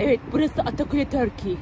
Evet burası Atakule Turkey.